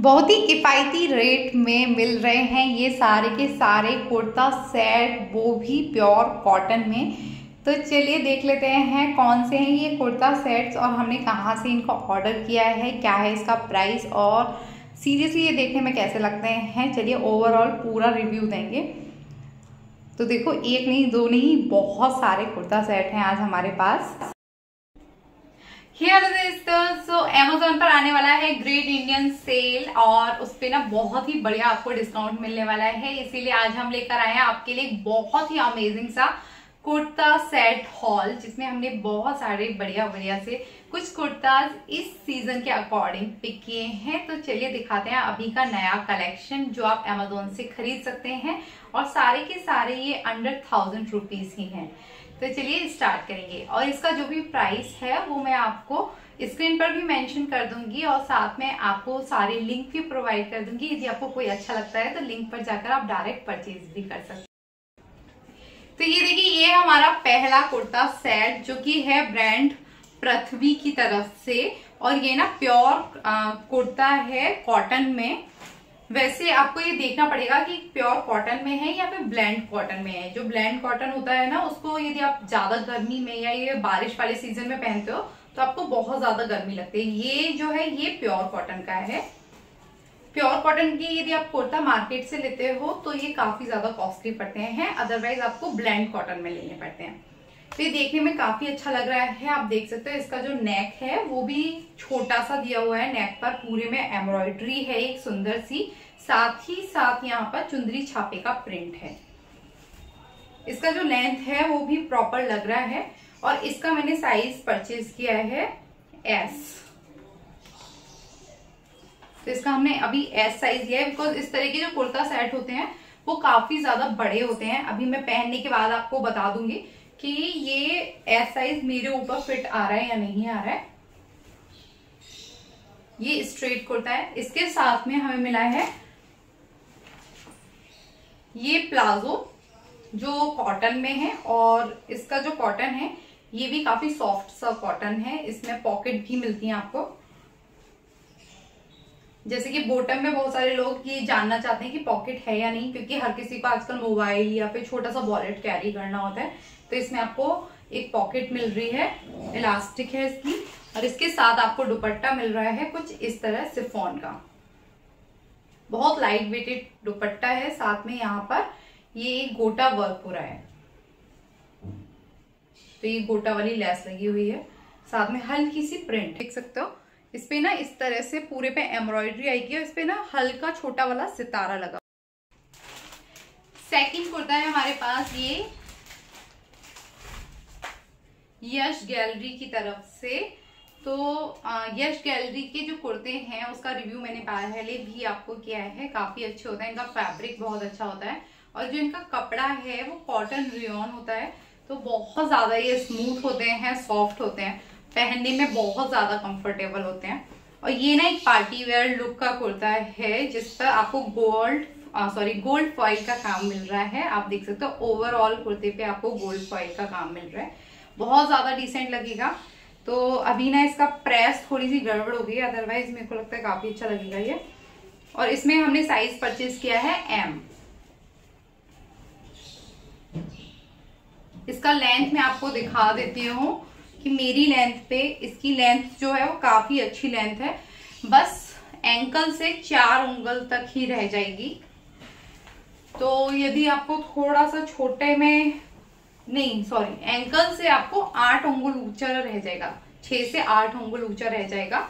बहुत ही किफ़ायती रेट में मिल रहे हैं ये सारे के सारे कुर्ता सेट वो भी प्योर कॉटन में। तो चलिए देख लेते हैं कौन से हैं ये कुर्ता सेट्स और हमने कहाँ से इनको ऑर्डर किया है, क्या है इसका प्राइस और सीरियसली ये देखने में कैसे लगते हैं? चलिए ओवरऑल पूरा रिव्यू देंगे। तो देखो, एक नहीं, दो नहीं, बहुत सारे कुर्ता सेट हैं आज हमारे पास। सो अमेजोन पर आने वाला है ग्रेट इंडियन सेल और उस पर ना बहुत ही बढ़िया आपको डिस्काउंट मिलने वाला है। इसीलिए आज हम लेकर आए हैं आपके लिए बहुत ही अमेजिंग सा कुर्ता सेट हॉल जिसमें हमने बहुत सारे बढ़िया बढ़िया से कुछ कुर्ताज इस सीज़न के अकॉर्डिंग पिक किए हैं। तो चलिए दिखाते हैं अभी का नया कलेक्शन जो आप अमेजोन से खरीद सकते हैं और सारे के सारे ये अंडर थाउज़ेंड रुपीज़ ही हैं। तो चलिए स्टार्ट करेंगे। और इसका जो भी प्राइस है, वो मैं आपको स्क्रीन पर भी मेंशन कर दूँगी और साथ में आपको सारे लिंक भी प्रोवाइड कर दूँगी। यदि आपको कोई अच्छा लगता है तो लिंक पर जाकर आप डायरेक्ट परचेज भी कर सकते तो ये देखिए, ये हमारा पहला कुर्ता सेट जो कि है ब्रांड पृथ्वी की तरफ़ से। और ये ना प्योर कुर्ता है कॉटन में। वैसे आपको ये देखना पड़ेगा कि प्योर कॉटन में है या फिर ब्लैंड कॉटन में है। जो ब्लैंड कॉटन होता है ना, उसको यदि आप ज़्यादा गर्मी में या ये बारिश वाले सीज़न में पहनते हो तो आपको बहुत ज़्यादा गर्मी लगती है। ये जो है, ये प्योर कॉटन का है। प्योर कॉटन की यदि आप कुर्ता मार्केट से लेते हो तो ये काफ़ी ज़्यादा कॉस्टली पड़ते हैं। अदरवाइज़ आपको ब्लैंड कॉटन में लेने पड़ते हैं। तो ये देखने में काफ़ी अच्छा लग रहा है, आप देख सकते हो इसका जो नेक है, वो भी छोटा सा दिया हुआ है नेक पर, पूरे में एम्ब्रॉयडरी है एक सुंदर सी, साथ ही साथ यहाँ पर चुंदरी छापे का प्रिंट है। इसका जो लेंथ है, वो भी प्रॉपर लग रहा है, और इसका मैंने साइज़ परचेज किया है एस तो इसका हमने अभी एस साइज़ लिया है बिकॉज़ इस तरह के जो कुर्ता सेट होते हैं, वो काफ़ी ज़्यादा बड़े होते हैं। अभी मैं पहनने के बाद आपको बता दूँगी कि ये एस साइज़ मेरे ऊपर फिट आ रहा है या नहीं आ रहा है। ये स्ट्रेट कुर्ता है। इसके साथ में हमें मिला है ये प्लाजो, जो कॉटन में है और इसका जो कॉटन है, ये भी काफ़ी सॉफ्ट सा कॉटन है। इसमें पॉकेट भी मिलती है आपको। जैसे कि बोटम में बहुत सारे लोग ये जानना चाहते हैं कि पॉकेट है या नहीं, क्योंकि हर किसी को आजकल मोबाइल या फिर छोटा सा वॉलेट कैरी करना होता है। तो इसमें आपको एक पॉकेट मिल रही है इलास्टिक है इसकी, और इसके साथ आपको दुपट्टा मिल रहा है कुछ इस तरह सिफोन का। बहुत लाइट वेटेड दुपट्टा है, साथ में यहाँ पर ये एक गोटा वर्क हो रहा है। तो ये गोटा वाली लेस लगी हुई है। साथ में हल्की सी प्रिंट देख सकते हो? इस पे ना इस तरह से पूरे पे एम्ब्रॉयडरी आएगी और इस पे ना हल्का छोटा वाला सितारा लगा। सेकंड कुर्ता है हमारे पास ये। यश गैलरी की तरफ़ से। तो यश गैलरी के जो कुर्ते हैं, उसका रिव्यू मैंने पहले भी आपको किया है। काफ़ी अच्छे होते हैं। इनका फैब्रिक बहुत अच्छा होता है। और जो इनका कपड़ा है, वो कॉटन रियोन होता है। तो बहुत ज़्यादा ये स्मूथ होते हैं सॉफ्ट होते हैं। पहनने में बहुत ज़्यादा कंफर्टेबल होते हैं। और ये ना एक पार्टी वेयर लुक का कुर्ता है, जिस पर आपको गोल्ड सॉरी गोल्ड फॉइल का काम मिल रहा है। आप देख सकते हो ओवरऑल कुर्ते पे आपको गोल्ड फॉइल का काम मिल रहा है। बहुत ज़्यादा डिसेंट लगेगा। तो अभी ना इसका प्रेस थोड़ी सी गड़बड़ हो गई अदरवाइज़ मेरे को लगता है काफ़ी अच्छा लगेगा ये। और इसमें हमने साइज़ परचेज किया है एम इसका लेंथ मैं आपको दिखा देती हूँ। कि मेरी लेंथ पे, इसकी लेंथ जो है वो काफ़ी अच्छी लेंथ है। बस एंकल से चार उंगल तक ही रह जाएगी। तो यदि आपको थोड़ा सा छोटे में, नहीं सॉरी एंकल से आपको आठ उंगल ऊँचा रह जाएगा। छह से आठ उंगल ऊँचा रह जाएगा।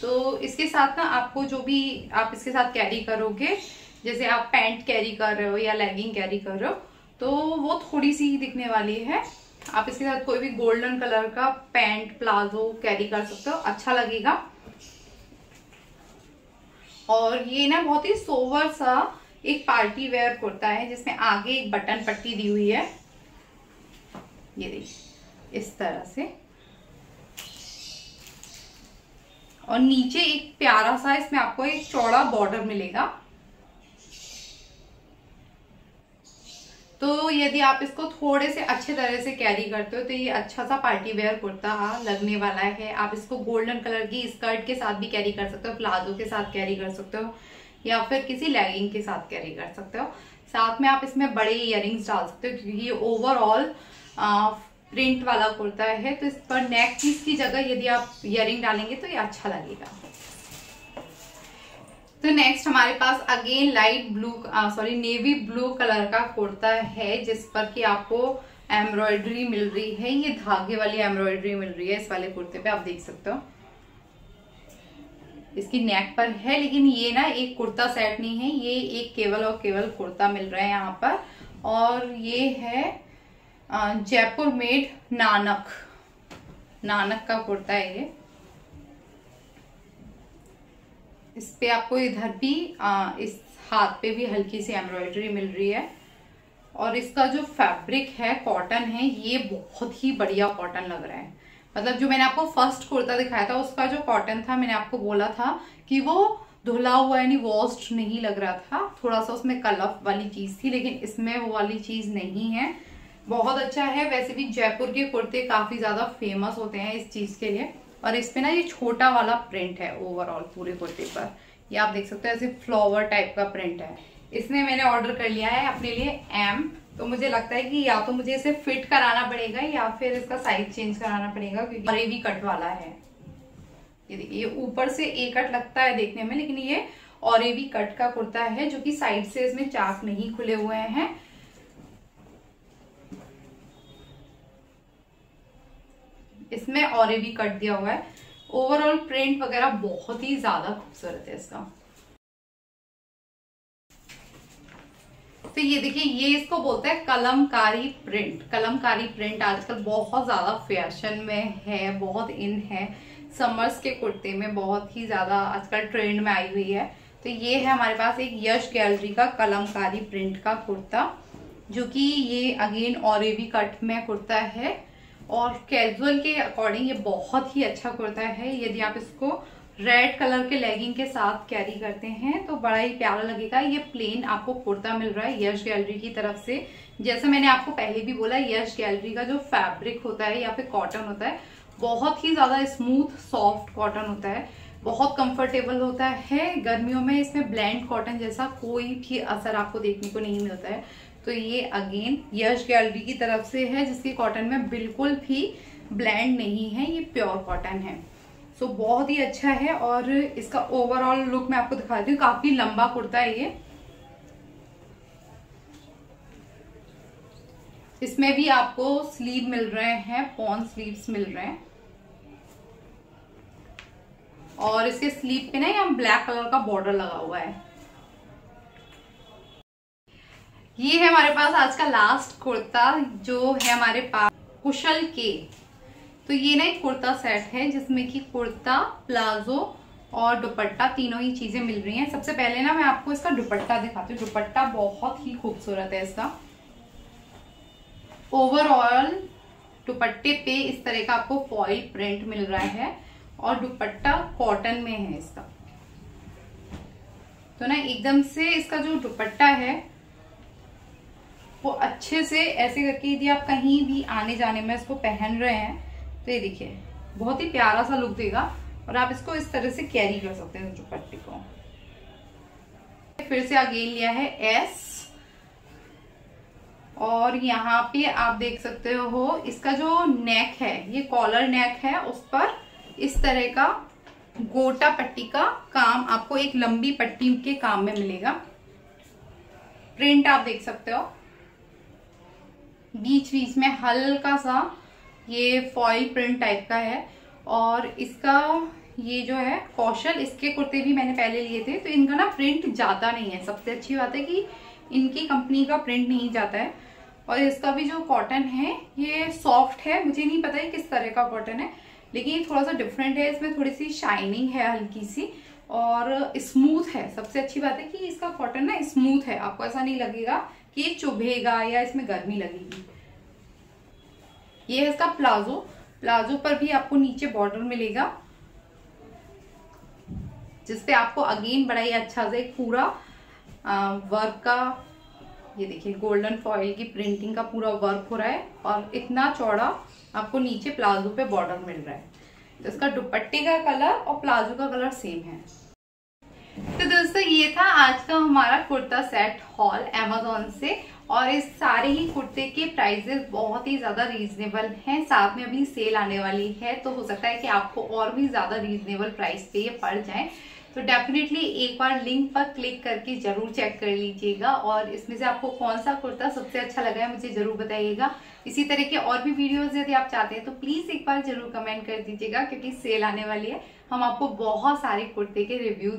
तो इसके साथ ना आपको जो भी आप इसके साथ कैरी करोगे, जैसे आप पैंट कैरी कर रहे हो या लेगिंग कैरी कर रहे हो तो वो थोड़ी सी ही दिखने वाली है। आप इसके साथ कोई भी गोल्डन कलर का पैंट, प्लाजो, कैरी कर सकते हो। अच्छा लगेगा। और ये ना बहुत ही सोवर सा एक पार्टी वेयर कुर्ता है, जिसमें आगे एक बटन पट्टी दी हुई है। ये देखिए, इस तरह से। और नीचे एक प्यारा सा इसमें आपको एक चौड़ा बॉर्डर मिलेगा। तो यदि आप इसको थोड़े से अच्छे तरह से कैरी करते हो तो ये अच्छा सा पार्टी वेयर कुर्ता लगने वाला है। आप इसको गोल्डन कलर की स्कर्ट के साथ भी कैरी कर सकते हो, प्लाजो के साथ कैरी कर सकते हो, या फिर किसी लेगिंग के साथ कैरी कर सकते हो। साथ में आप इसमें बड़े इयर डाल सकते हो, क्योंकि ये ओवरऑल प्रिंट वाला कुर्ता है। तो इस पर नेक पीस की जगह यदि आप इयर डालेंगे तो ये अच्छा लगेगा। तो नेक्स्ट हमारे पास again light blue sorry navy blue colour का कुर्ता है, जिस पर कि आपको एम्ब्रॉयडरी मिल रही है। ये धागे वाली एम्ब्रॉयडरी मिल रही है इस वाले कुर्ते पे, आप देख सकते हो। इसकी नेक पर है, लेकिन ये ना एक कुर्ता सेट नहीं है, ये एक केवल और केवल कुर्ता मिल रहा है यहाँ पर। और ये है जयपुर मेड नानक। नानक का कुर्ता है ये। इस पे आपको इधर भी आ, इस हाथ पे भी हल्की सी एम्ब्रॉयडरी मिल रही है। और इसका जो फैब्रिक है कॉटन है ये बहुत ही बढ़िया कॉटन लग रहा है। मतलब जो मैंने आपको फ़र्स्ट कुर्ता दिखाया था उसका जो कॉटन था मैंने आपको बोला था कि वो धुला हुआ यानी वॉस्ट नहीं लग रहा था। थोड़ा सा उसमें कलफ वाली चीज़ थी लेकिन इसमें वो वाली चीज़ नहीं है। बहुत अच्छा है। वैसे भी जयपुर के कुर्ते काफ़ी ज़्यादा फ़ेमस होते हैं इस चीज़ के लिए। और इस पे ना ये छोटा वाला प्रिंट है ओवरऑल पूरे कुर्ते पर ये आप देख सकते हो ऐसे फ्लावर टाइप का प्रिंट है। इसमें मैंने ऑर्डर कर लिया है अपने लिए एम तो मुझे लगता है कि या तो मुझे इसे फिट कराना पड़ेगा या फिर इसका साइज़ चेंज कराना पड़ेगा क्योंकि और भी कट वाला है। ये देखिए, ये ऊपर से ए कट लगता है देखने में, लेकिन ये और कट का कुर्ता है जो कि साइड से इसमें चाक नहीं खुले हुए हैं। इसमें और भी कट दिया हुआ है। ओवरऑल प्रिंट वगैरह बहुत ही ज़्यादा खूबसूरत है इसका। तो ये देखिए, ये इसको बोलते हैं कलमकारी प्रिंट कलमकारी प्रिंट आजकल बहुत ज़्यादा फ़ैशन में है, बहुत इन है। समर्स के कुर्ते में बहुत ही ज़्यादा आजकल ट्रेंड में आई हुई है। तो ये है हमारे पास एक यश गैलरी का कलमकारी प्रिंट का कुर्ता, जो कि ये अगेन और कट में कुर्ता है। और कैजुअल के अकॉर्डिंग ये बहुत ही अच्छा कुर्ता है। यदि आप इसको रेड कलर के लेगिंग के साथ कैरी करते हैं तो बड़ा ही प्यारा लगेगा। ये प्लेन आपको कुर्ता मिल रहा है यश गैलरी की तरफ़ से। जैसे मैंने आपको पहले भी बोला, यश गैलरी का जो फैब्रिक होता है या फिर कॉटन होता है, बहुत ही ज़्यादा स्मूथ सॉफ्ट कॉटन होता है। बहुत कंफर्टेबल होता है। गर्मियों में इसमें ब्लैंड कॉटन जैसा कोई भी असर आपको देखने को नहीं मिलता है। तो ये अगेन यश गैलरी की तरफ़ से है जिसके कॉटन में बिल्कुल भी ब्लैंड नहीं है ये प्योर कॉटन है। सो so, बहुत ही अच्छा है और इसका ओवरऑल लुक मैं आपको दिखाती हूँ। काफ़ी लंबा कुर्ता है ये। इसमें भी आपको स्लीव मिल रहे हैं पॉन स्लीव्स मिल रहे हैं। और इसके स्लीव पे ना यहाँ ब्लैक कलर का बॉर्डर लगा हुआ है। ये है हमारे पास आज का लास्ट कुर्ता, जो है हमारे पास कुशल के। तो ये ना एक कुर्ता सेट है, जिसमें कि कुर्ता, प्लाजो और दुपट्टा तीनों ही चीज़ें मिल रही हैं। सबसे पहले ना मैं आपको इसका दुपट्टा दिखाती हूँ। दुपट्टा बहुत ही खूबसूरत है इसका। ओवरऑल दुपट्टे पे इस तरह का आपको फॉइल प्रिंट मिल रहा है। और दुपट्टा कॉटन में है इसका। तो ना एकदम से इसका जो दुपट्टा है, वो अच्छे से ऐसे करके यदि आप कहीं भी आने जाने में इसको पहन रहे हैं तो ये देखिए, बहुत ही प्यारा सा लुक देगा और आप इसको इस तरह से कैरी कर सकते हैं दुपट्टे को। फिर से अगेन लिया है एस और यहाँ पे आप देख सकते हो, इसका जो नेक है, ये कॉलर नेक है, उस पर इस तरह का गोटा पट्टी का काम आपको एक लंबी पट्टी के काम में मिलेगा। प्रिंट आप देख सकते हो। बीच बीच में हल्का सा ये फॉइल प्रिंट टाइप का है और इसका ये जो है, कौशल, इसके कुर्ते भी मैंने पहले लिए थे तो इनका ना प्रिंट जाता नहीं है। सबसे अच्छी बात है कि इनकी कंपनी का प्रिंट नहीं जाता है। और इसका भी जो कॉटन है, ये सॉफ्ट है, मुझे नहीं पता है किस तरह का कॉटन है। लेकिन ये थोड़ा सा डिफरेंट है, इसमें थोड़ी सी शाइनिंग है हल्की सी और स्मूथ है। सबसे अच्छी बात है कि इसका कॉटन ना स्मूथ है। आपको ऐसा नहीं लगेगा कि ये चुभेगा या इसमें गर्मी लगेगी। ये है इसका प्लाजो। प्लाजो पर भी आपको नीचे बॉर्डर मिलेगा, जिसपे आपको अगेन बड़ा ही अच्छा से पूरा वर्क का ये देखिए गोल्डन फॉइल की प्रिंटिंग का पूरा वर्क हो रहा है और इतना चौड़ा आपको नीचे प्लाजो पे बॉर्डर मिल रहा है। तो इसका दुपट्टे का कलर और प्लाजो का कलर सेम है। तो दोस्तों, ये था आज का हमारा कुर्ता सेट हॉल एमेजोन से और इस सारे ही कुर्ते के प्राइजेस बहुत ही ज़्यादा रीजनेबल हैं। साथ में अभी सेल आने वाली है तो हो सकता है कि आपको और भी ज़्यादा रीजनेबल प्राइस पे ये पड़ जाए। तो डेफिनेटली एक बार लिंक पर क्लिक करके ज़रूर चेक कर लीजिएगा और इसमें से आपको कौन सा कुर्ता सबसे अच्छा लगा है मुझे ज़रूर बताइएगा। इसी तरह के और भी वीडियोस यदि आप चाहते हैं तो प्लीज़ एक बार ज़रूर कमेंट कर दीजिएगा क्योंकि सेल आने वाली है। हम आपको बहुत सारे कुर्ते के रिव्यू